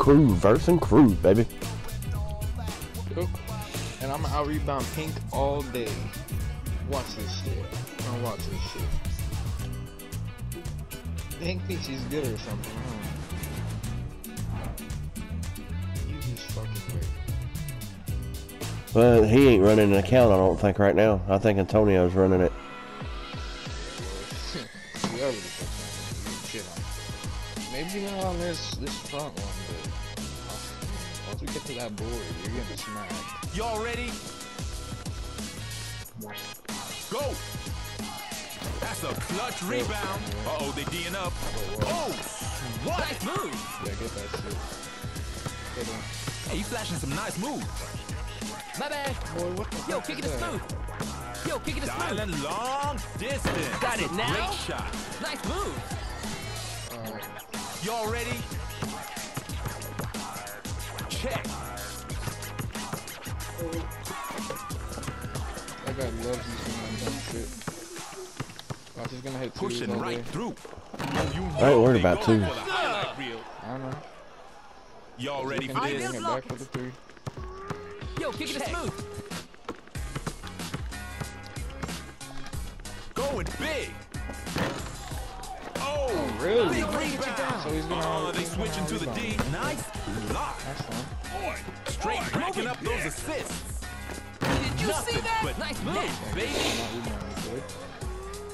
crew versing crew, baby. And I'm out rebound pink all day. Watch this shit. I'm watch this shit. Pink thinks he's good or something. You just fucking weird. Well, he ain't running an account, I don't think, right now. I think Antonio's running it. Whoever the fuck shit. Maybe not on this this front one, but once we get to that board, you're getting smacked. Y'all ready? Go! That's a clutch rebound. Uh-oh, they D'ing up. Oh, what? Nice move. Yeah, get that shit. Get him. Hey, you flashing some nice moves. My bad. Boy, what the Yo, kick it is is that? smooth. Yo, kick it smooth. Dialing long distance. Got it now? Great shot. Nice move. Y'all ready? Check. That guy loves these kind of dumb shit. Watch, he's gonna hit twos Pushing all right day. through. You I ain't worried about going twos. for the highlight reel. I don't know. Y'all ready for can this? bring it back for the three. Yo, kick it is smooth. Going big. Oh, Oh, really? big rebound. Down. So he's gonna Oh, have- they he's gonna switching to the D. Nice block. That's fine. Straight breaking up those assists. Did you Nothing see that? Nice move. net, baby. Not rebounding, boy.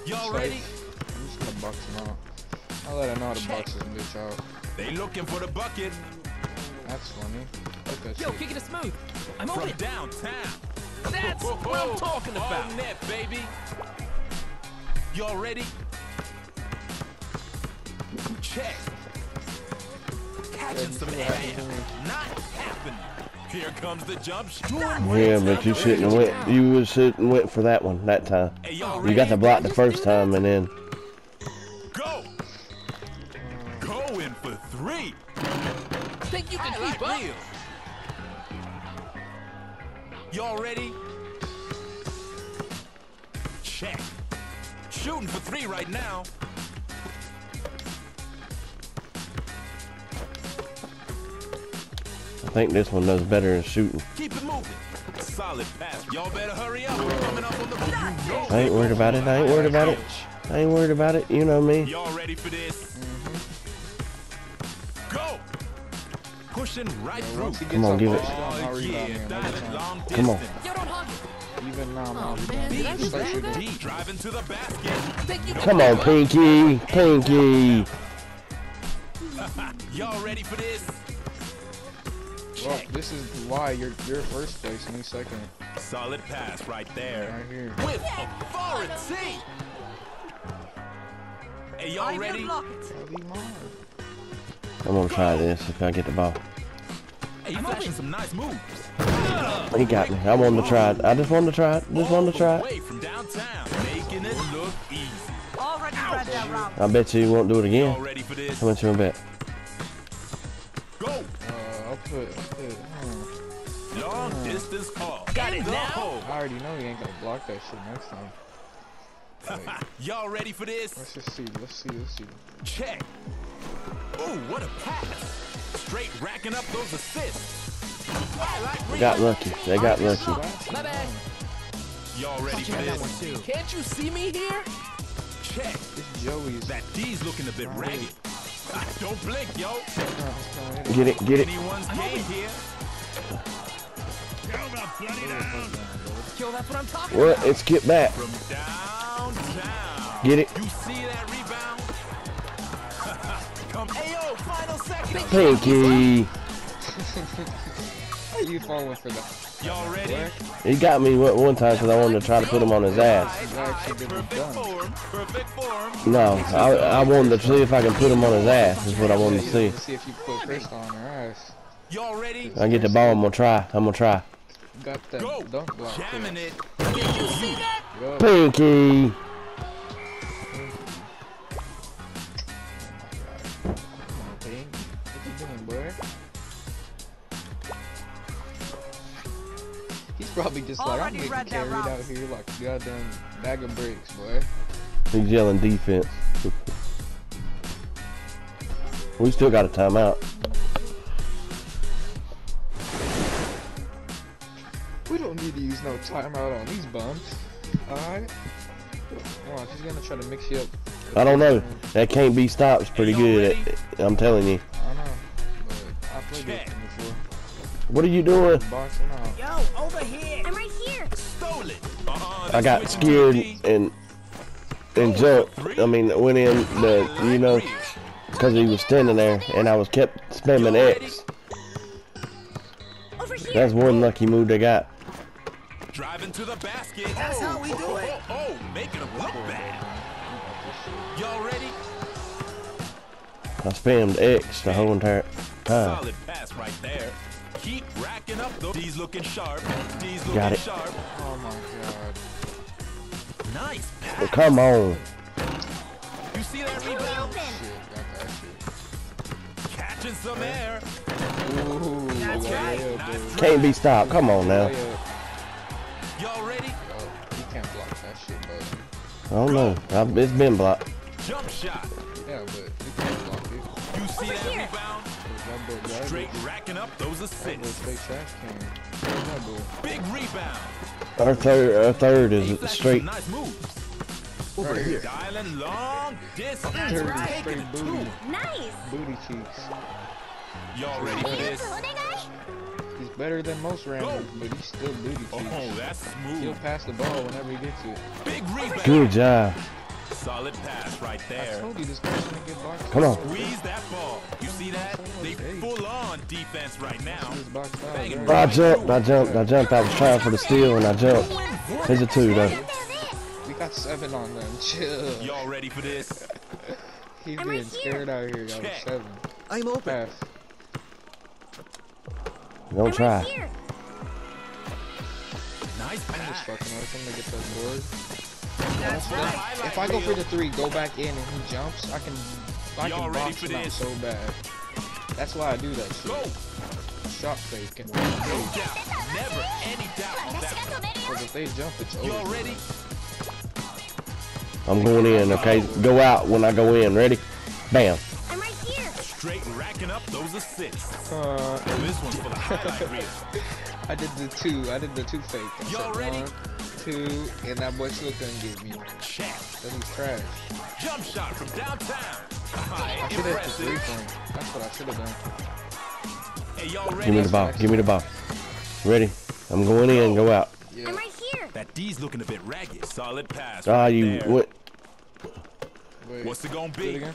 Y'all ready? I'm just gonna box him out. I'll let him know how to box this bitch out. They looking for the bucket That's funny. Look that Yo, shit. kick it is smooth. I'm from open. downtown. That's what I'm talking All about. net, baby. Y'all ready? Check. Catching some see what happens air. when we- Not happening. Here comes the jump. Yeah, but you shouldn't have went. You was shouldn't went for that one that time. Y'all You ready? got the block the first time, and then Go. Going for three. Think you can Highlight keep up? Y'all ready? Check. Shooting for three right now. I think this one does better in shooting. Keep it moving. Solid pass. Y'all better hurry up. We're coming up on the. I ain't worried about it. I ain't worried about it. I ain't worried about it. You know me. Y'all ready for this? Go. Pushing right through. once he gets Come on, give it. Oh yeah, on dialing every time. long distance. Come on. Yo, don't hug it. Even now, Oh, man, did I rebounding. do Start that? shooting. D driving to the basket. Think you can Come on. Pinky. Pinky. Y'all ready for this? Well, this is why you're you're first place, me second. Solid pass right there. Right here. With authority. Hey, y'all ready? I'm gonna try this if I get the ball. Hey, you flashing some nice moves. He got me. I wanted to try it. I just wanted to try it. Just wanted to try it. Away from downtown, making it look easy. Already read that round. I bet you won't do it again. ready for? How much you gonna bet? Got it now? I already know he ain't gonna block that shit next time. Wait, Y'all ready for this? let's just see. Let's see. Let's see. Check. Ooh, what a pass. Straight racking up those assists. Highlight They got lucky. They got lucky. My bad. Y'all ready for this? Can't you see me here? Check. It's Joey's. That D's looking a bit ragged. Ah, don't blink, yo. Get it. Get it. Anyone's game here. Yo, that's what I'm talking Well, about. it's get back. Get it. You see that rebound? Come, Ayo, final second. Pinky. You falling for that? Y'all ready? He got me one time because I wanted to try to put him on his ass. He's actually getting Perfect form. No, I, I wanted to see if I can put him on his ass. Is what I wanted to see. See if you put on her ass. Y'all ready? I get the ball. I'm gonna try. I'm gonna try. Got that Go. dunk block. Jamming it. Did you see that? Yo. Pinky. Okay. What you doing, boy? He's probably just like, I'm Already getting read that carried out here like a goddamn bag of bricks, boy. He's yelling defense. we still got a timeout. Don't need to use no timeout on these bums. Alright? Come on, she's gonna try to mix you up. I don't know. That can't be stopped. Pretty good. I'm telling you. I know. But I played with them before. What are you doing? Yo, over here. I'm right here. Stole it. Uh-huh, I got switching to a scared and and jumped. I mean, went in the you know because he was standing there and I was kept spamming X. That's one lucky move they got. Driving to the basket. That's how we do oh, it. Oh, oh, making him look bad. Y'all ready? I spammed X the whole entire time. Solid pass right there. Keep racking up those. D's looking sharp. D's looking Got it. sharp. Oh my god. Nice pass. Well, come on. You see that rebound? open. Shit, got that shit. Catching some air. Ooh, That's yeah, right. yeah, Nice Can't be stopped. Come on now. Don't know. I, it's been blocked. Jump shot. yeah, but you can't block it. You see Over that here. rebound? That. Straight racking up those That assists. straight trash can. Where's that boy? Big rebound. Our third, our third is flashing straight. nice moves. Right here. Dialing long distance. Dirty Taking booty. Nice. Booty cheeks. Y'all ready for this? He's better than most randoms, but he's still booty cheeks. Oh, that's He'll pass the ball whenever he gets it. Big rebound. Good job. Solid pass right I there. told you this guy's gonna get boxed. Come on. Squeeze that ball. You see that? They full on defense right now. He's boxed out. Banging bro. I jumped. I jumped. I jumped. I was trying for the steal and I jumped. Here's a two though. We got seven on them. Chill. Y'all ready for this? He's I'm being right here. scared out here. Y'all seven. I'm open. Pass. Don't I'm try. right here. Nice I'm just pass. fucking with him to get that board. That's right. If I go for the three, go back in, and he jumps, I can, I can box him out so bad. That's why I do that shit. Go. Shot fake and No doubt. Never any doubt that. Because if they jump, it's over. Y'all ready? I'm going in. Okay, go out when I go in. Ready? Bam. Racking up those assists. Uh, This one's for the highlight reel. I did the two. I did the two fake. I Y'all ready? One, two, and that boy still couldn't get me. Check. That he's trash. Jump shot from downtown. I Alright, should have hit the three point. That's what I should have done. Hey, y'all Give me the ball. Give me the ball. Ready? I'm going in. Go out. Yeah. I'm right here. That D's looking a bit ragged. Solid pass. Ah, right you. there. What? Wait. What's it gonna Do it be?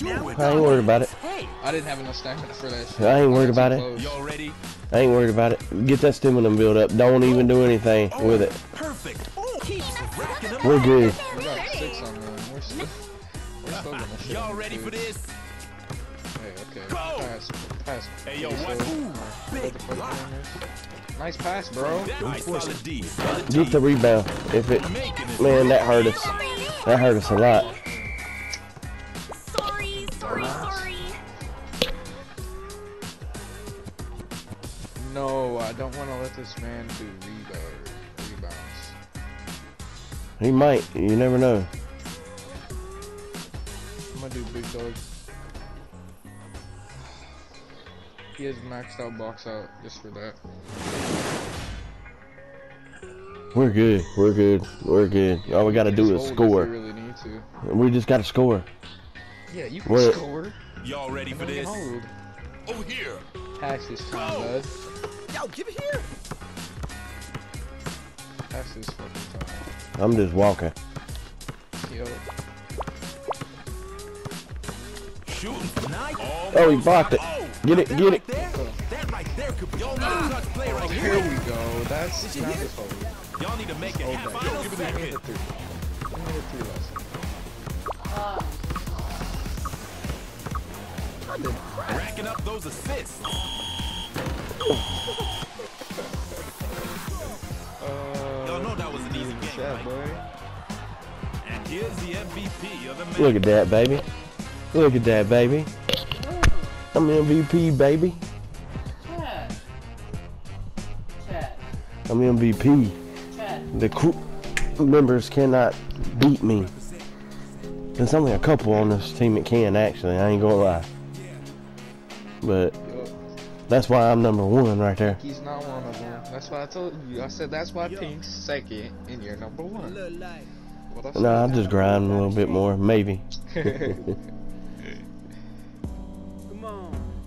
Again? Do it. I ain't worried about it. Hey, I didn't have enough stamina for that shit. I ain't worried about it. y'all ready? I ain't worried about it. Get that stamina build up. Don't even do anything oh, with it. Perfect. Keeps racking them We're up. good. We got six on them. We're still, we're still gonna shoot. Y'all them ready for kids. this? Hey, okay. Go! Pass. Pass. Hey, yo, Okay, what? so- Ooh, what big the fuck block. doing this? Nice pass, bro. Nice, solid D. Solid Get D. the rebound. If it, Making it. man, that hurt us. That hurt us a lot. Might. You never know. I'm gonna do big dog. He has maxed out box out just for that. We're good. We're good. We're good. All we gotta do is hold if you score. really need to. We just gotta score. Yeah, you can What? score. Y'all ready for this? hold. Over here. Pass this time, Go. bud. Yo, give it here. Pass this fucking time. I'm just walking. Yo, Oh, he blocked it. Get it, get it. That right there could be. Y'all need a play right here here. we go. That's not his fault. Y'all need to make it Hold half that. final Give me the second. three. Give me the three less. Racking up those assists. Uh, Y'all know that was an easy game, shot, right? boy. And here's the MVP of the. Look at that, baby. Look at that, baby. I'm MVP, baby. Chad. Chad. I'm MVP. Chad. The crew members cannot beat me. There's only a couple on this team that can, actually. I ain't gonna lie. But that's why I'm number one right there. he's not one of That's why I told you. I said that's why Pink's second and you're number one. Look like. What I No, I just grind a little bit more, maybe.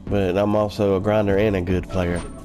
But I'm also a grinder and a good player. Get my